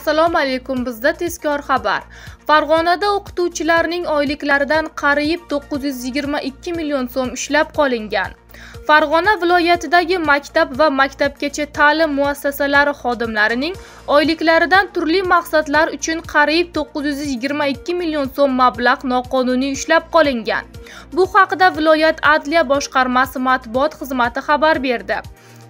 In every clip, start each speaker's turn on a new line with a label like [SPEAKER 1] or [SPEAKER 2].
[SPEAKER 1] assalomu alaykum bizda tezkor xabar. Farg'onada o'qituvchilarning oyliklaridan qariyb 922 million so'm ushlab qolingan. Farg'ona viloyatidagi maktab va maktabgacha ta'lim muassasalari xodimlarining oyliklaridan turli maqsadlar uchun qariyb 922 million so'm mablag' noqonuniy ushlab qolingan. Bu haqida viloyat adliya boshqarmasi matbuot xizmati xabar berdi.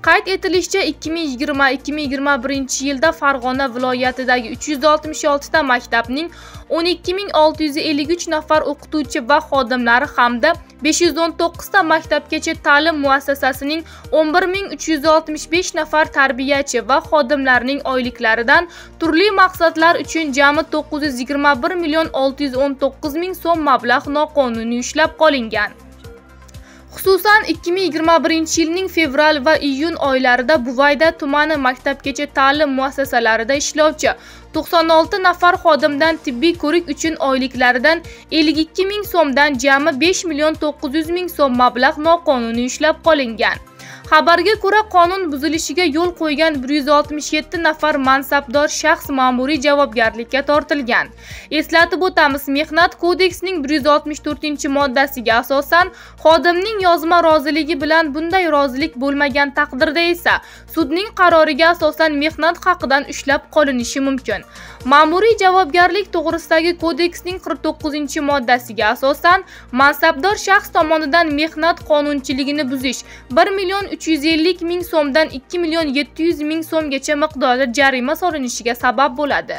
[SPEAKER 1] Qayd etilishicha 2020-2021 yilda farg'ona viloyatidagi 366 ta maktabning 12653 nafar o'qituvchi va xodimlari hamda 519 ta maktabgacha ta'lim muassasasining 11365 nafar tarbiyachi va xodimlarining oyliklaridan turli maqsadlar uchun jami 921 million 619 ming so'm mablag' noqonuniy ushlab qolingan. Xususan 2021 yilning fevral va iyun oylarida buvayda tumani maktabgacha ta'lim muassasalarida ishlovchi 96 nafar xodimdan tibbiy ko'rik uchun oyliklaridan 52 ming so'mdan jami 5 million 900 ming so'm mablag' noqonuniy ushlab qolingan. Xabarga ko'ra qonun buzilishiga yo'l qo'ygan 167 nafar mansabdor shaxs ma'muriy javobgarlikka tortilgan. Eslatib o'tamiz mehnat kodeksining 164 moddasiga asosan xodimning yozma roziligi bilan bunday rozilik bo'lmagan taqdirda esa sudning qaroriga asosan mehnat haqidan ushlab qolinishi mumkin. Ma'muriy javobgarlik to'g'risidagi kodeksning 49 moddasiga asosan mansabdor shaxs tomonidan mehnat qonunchiligini buzish 1 million 350 ming so'mdan 2 million 700 ming so'mgacha miqdorda jarima solinishiga sabab bo'ladi.